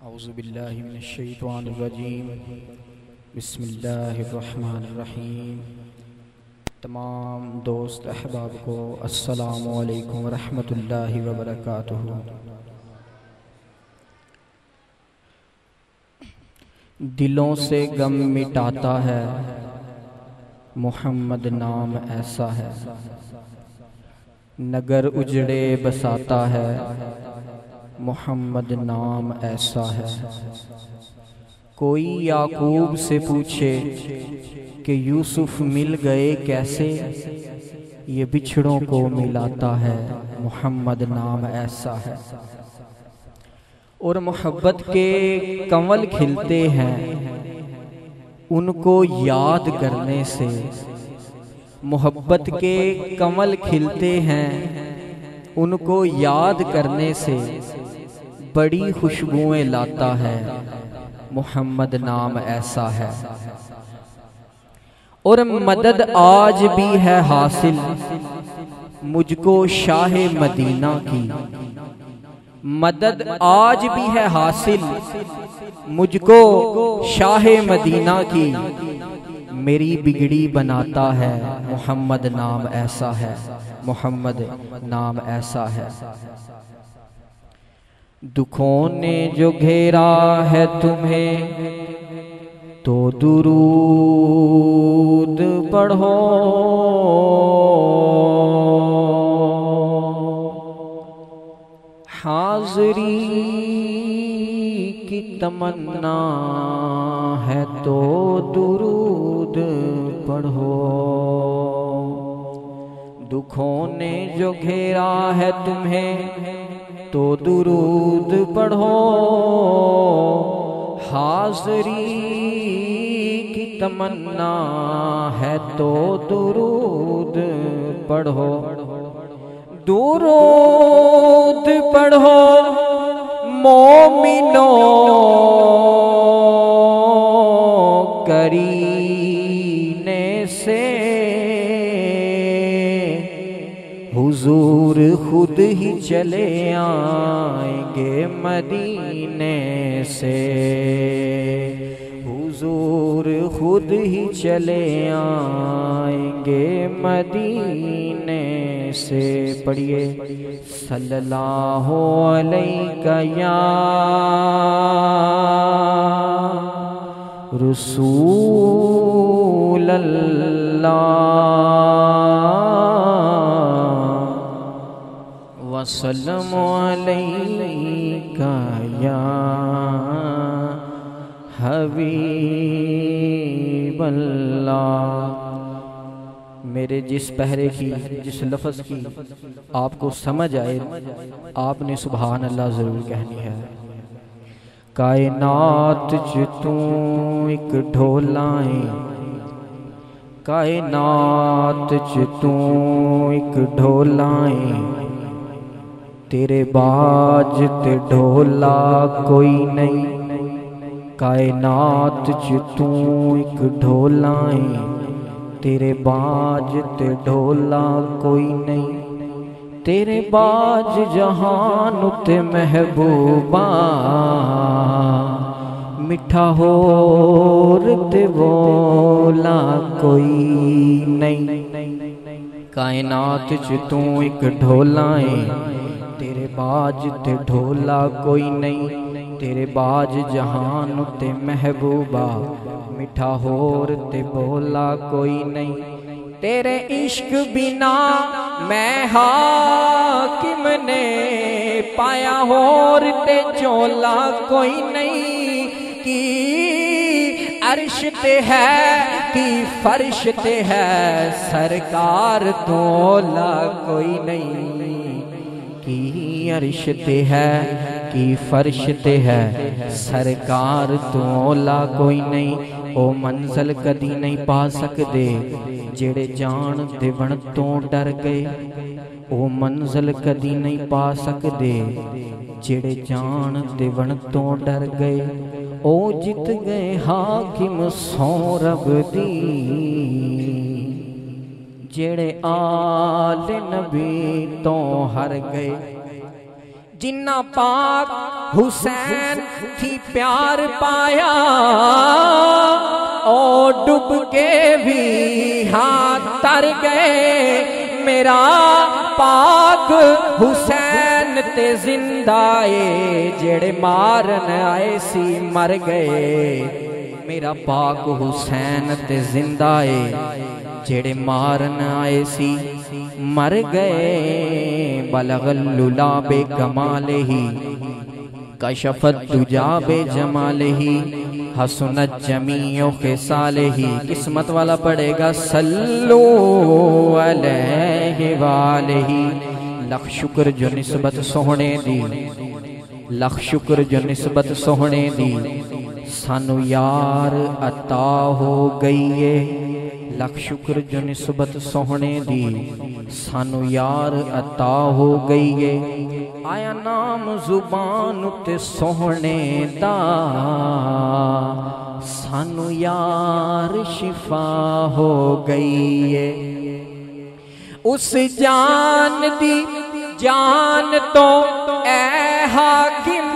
अउज़बिल्लिमिनश्शैतानिर्रजीम बिस्मिल्लाहिर्रहमानिर्रहीम तमाम दोस्त अहबाब को अस्सलामु अलैकुम रहमतुल्लाहि व बरकातुहू दिलों से गम मिटाता है मोहम्मद नाम ऐसा है नगर उजड़े बसाता है मोहम्मद नाम ऐसा है। कोई याकूब से पूछे कि यूसुफ मिल गए कैसे? ये बिछड़ों को मिलाता है, मोहम्मद नाम ऐसा है। और मोहब्बत के कंवल खिलते हैं उनको याद करने से। मोहब्बत के कमल खिलते हैं उनको याद करने से। बड़ी खुशबुएँ लाता है। मोहम्मद नाम ऐसा है। और मदद आज भी है हासिल। मुझको शाह मदीना की। मदद आज भी है हासिल। मुझको शाह मदीना की। मेरी बिगड़ी बनाता है। मोहम्मद नाम ऐसा है। मोहम्मद नाम ऐसा है। दुखों ने जो घेरा है तुम्हें तो दुरूद पढ़ो। हाजरी की तमन्ना है तो दुरूद पढ़ो। दुखों ने जो घेरा है तुम्हें तो दुरूद पढ़ो। हाजरी की तमन्ना है तो दुरूद पढ़ो। दुरूद पढ़ो मोमिनो करीने से। हुजूर खुद ही चले आएँगे मदीने से। हुजूर खुद ही चले आएँगे मदीने से। पढ़िए, सल्लल्लाहु अलैहि या रसूल अल्लाह वसल्लम अलैका या हबीब अल्लाह मेरे जिस पहरे की, जिस लफ्ज़ की आपको समझ आए, आपने सुबहान अल्लाह ज़रूर कहनी है। कायनात च तू एक ढोलाए कायनात च तू एक ढोलाए तेरे बाज ते ढोला कोई नहीं कायनात च तू एक ढोलाए तेरे बाज ते ढोला कोई नहीं तेरे बाज जहान ते महबूबा मिठा होर ते बोला कोई नहीं कायनात च तू एक ढोलाए तेरे बाज ते ढोला कोई नहीं, तेरे बाज जहान ते महबूबा, मिठा होर ते बोला कोई नहीं। तेरे इश्क बिना मैं हाकिम ने पाया होर ते चोला कोई नहीं, की अर्श ते है, की फर्श ते है, सरकार तोला कोई नहीं। ਕੀ ਅਰਸ਼ ਤੇ ਹੈ? ਕੀ ਫਰਸ਼ ਤੇ ਹੈ? ਸਰਕਾਰ ਤੋਂ ਔਲਾ ਕੋਈ ਨਹੀਂ, ਉਹ ਮੰਜ਼ਲ ਕਦੀ ਨਹੀਂ ਪਾ ਸਕਦੇ। ਜਿਹੜੇ ਜਾਣ ਦੇਵਣ ਤੋਂ ਡਰ ਗਏ, ਉਹ ਮੰਜ਼ਲ ਕਦੀ ਨਹੀਂ ਪਾ ਸਕਦੇ। ਜਿਹੜੇ ਜਾਣ ਦੇਵਣ ਤੋਂ ਡਰ ਗਏ, ਉਹ ਜਿੱਤ ਗਏ ਹਾਕਿਮ ਸੌ ਰਬ ਦੀ। जेड़े आल नबी तो हर गए। जिन्ना पाक हुसैन थी प्यार पाया, ओ डूब के भी हाथ तर गए। मेरा पाक हुसैन ते जिंदाए जेड़े मारन आए सी मर गए। मेरा पाक हुसैन ते जिंदाए जेड़े मारन आए सी मर गए बलगल्लुला बे कमाल ही कशफत तुजा बे जमाल ही हसनत जमीयों के साले ही किस्मत वाला पड़ेगा सल्लो वाले ही लख शुक्र जो निस्बत सोहने दी लख शुक्र जो निस्बत सोहने दी सानू यार अता हो गई है लख शुक्र जो निस्बत सोहने दी सानू यार अता हो गई है आया नाम ज़ुबान ते सोहने दा सानू यार शिफा हो गई है उस जान दी जान तो ए हाकिम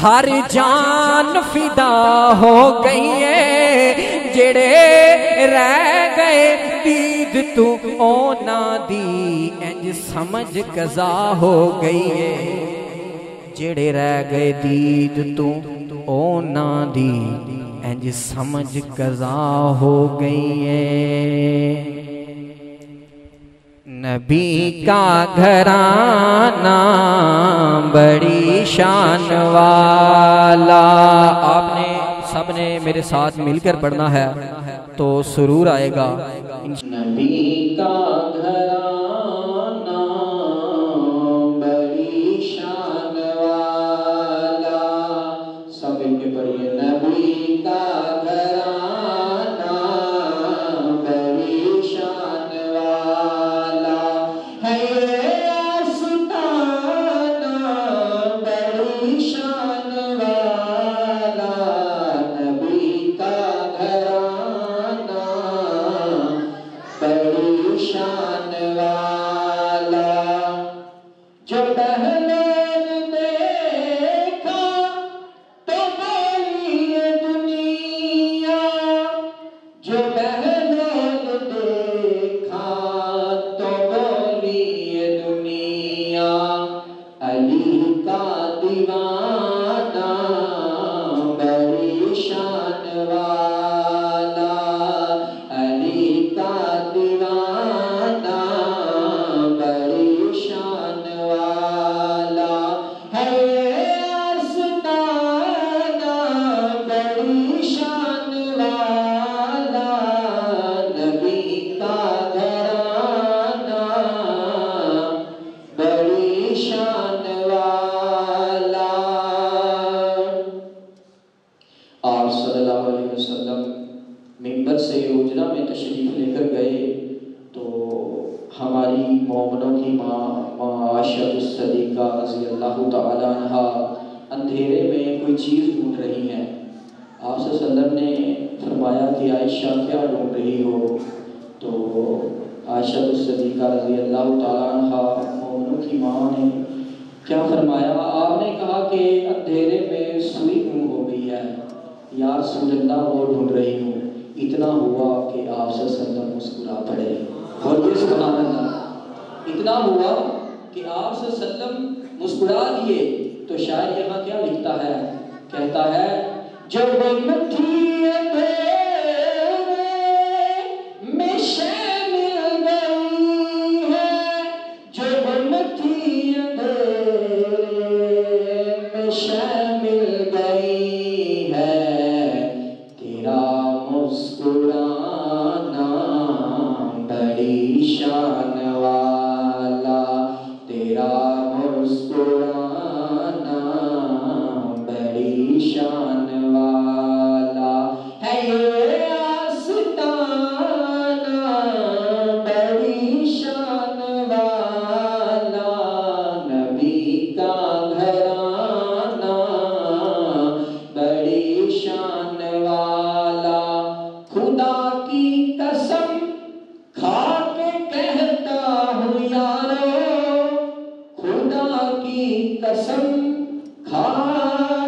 हर जान फिदा हो गई है जेड़े दीद तू ओना दी, इंज समझ कजा हो गई है। जेड़े रह गए दीद तू ओना दी, इंज समझ कजा हो गई है। नबी का घराना बड़ी शान वाला। आपने सबने मेरे साथ मिलकर पढ़ना है। तो सुरूर आएगा। बड़ी बड़ी शान वाला। बड़ी शान वाला। नबी का घराना। वसल्लम मिंबर से योजना में तशरीफ़ लेकर गए तो हमारी मोमनों की माँ माँ सदीका रज़ी अल्लाह तहा अंधेरे में कोई चीज़ ढूंढ रही हैं। आप वसल्लम ने फरमाया कि, आयशा, क्या ढूंढ रही हो? तो आयशा सदीका रज़ी अल्लाह तहा मोमनों की माँ ने क्या फरमाया? आपने कहा कि अंधेरे में सुई गुम हो गई है। यार सुल्ला वो ढूंढ रही हूँ, इतना हुआ कि आप सल्लम मुस्कुरा पड़े। और ये अल्लाह इतना हुआ कि आप सल्लम मुस्कुरा दिए तो शायद यहाँ क्या लिखता है? कहता है, जब मिट्टी ईशा खाना